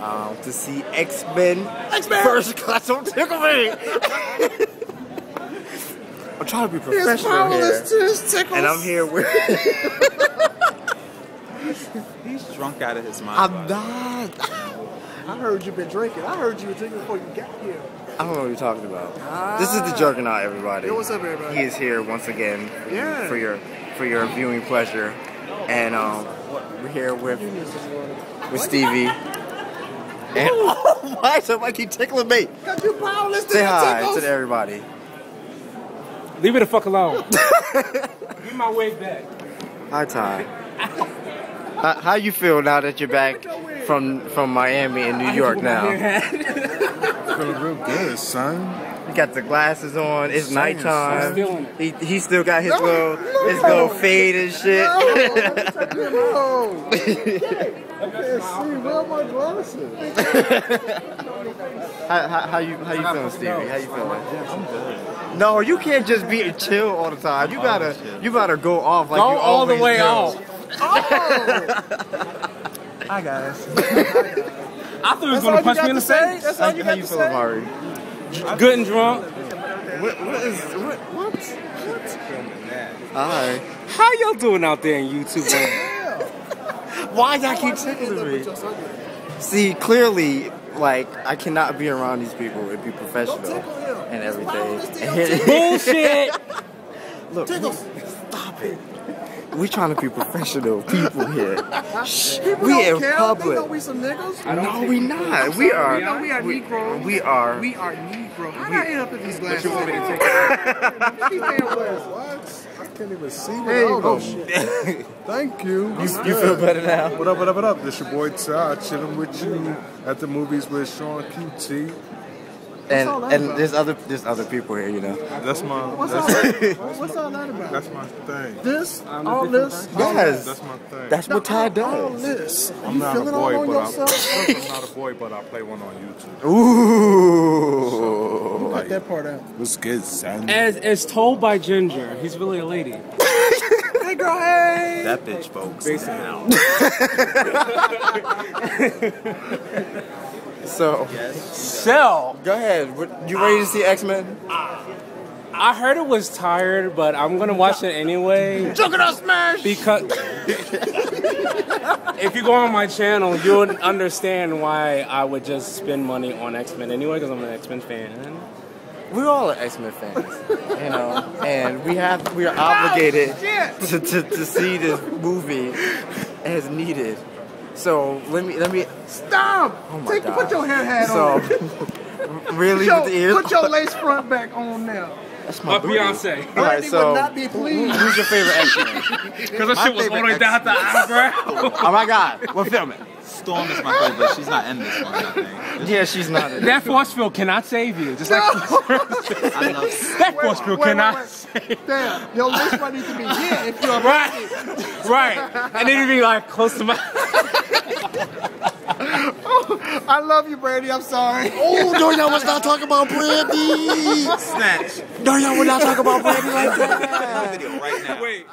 um, to see X Men. First class. Don't tickle me. I'm trying to be professional here, to his tickles. and I'm here with. He's drunk out of his mind. I'm not. I heard you've been drinking. I heard you were drinking before you got here. I don't know what you're talking about. This is the Juggernaut, everybody. Yo, what's up, everybody? He is here once again Yeah. for your for your viewing pleasure, and um, we're here with with Stevie. And oh my! Somebody keep tickling me. Cause you powerless Say hi tickles. to everybody. Leave me the fuck alone. Give my wig back. Hi, Ty. how, how you feel now that you're back from from Miami and New York now? Feeling real good, son. You got the glasses on. It's Saying nighttime. so. He he still got his little his little fade and shit. No. I can't see. Where are my glasses? how, how, how you how you feeling, Stevie? How you feeling? I'm good. No, you can't just be chill all the time. You gotta you gotta go off like Go you all the way do. off. Oh! Hi guys. I thought he was gonna punch me in the say? face. That's How, all you how got you to feeling, say? Mari? Good and drunk. What, what is what what? Alright. How y'all doing out there in YouTube land? Why y'all keep tickling me? See, clearly, like I cannot be around these people and be professional and everything. Bullshit. Look, stop it. We trying to be professional people here. Shh, People we in care. They public. know we some niggas. No, we not. We are. We know we are Negroes. We are. We are Negro. How did I end up in these glasses? want me to take These damn glasses. What? I can't even see you without go. them. Thank you. You, you feel better now? What up, what up, what up? This your boy Ty, chilling with you at the movies with Sean QT. And all that and about? there's other there's other people here, you know. That's my What's all that's, that? What's all that about? that's my thing. This, all this, Yes, That's my thing. that's what Ty all this. I'm you not a boy, but I'm. I'm not a boy, but I play one on YouTube. Ooh. Cut that part out. What's good, son? As as told by Ginger, he's really a lady. Hey girl, hey. That bitch, folks. So So go ahead. You ready to see uh, X Men? I heard it was tired, but I'm gonna watch it anyway. Juggernaut smash. Because if you go on my channel, you would understand why I would just spend money on X Men anyway, because I'm an X Men fan. We're all X Men fans, you know, and we have we are obligated to, to, to see this movie as needed. So let me let me. Stop. Oh my Take, God. Put your hair hat So on. really Yo, with the ears. put your lace front back on now. That's But booty. Beyonce, All right, so would not be pleased. who's your favorite X Men? because the shit was all the way down at the eyebrow. Oh my God, we're filming. Storm is my favorite. She's not in this one, I think. Yeah, she's not. In. That force field cannot save you. Just like I love that force field cannot. wait, wait. Damn, your lace front needs to be here if you're Right, right. I need to be like close to my. Oh, I love you, Brandy. I'm sorry. Oh, no, y'all was not talking about Brandy. Snatch. No, y'all were not talking about Brandy like that. Video right now. Wait,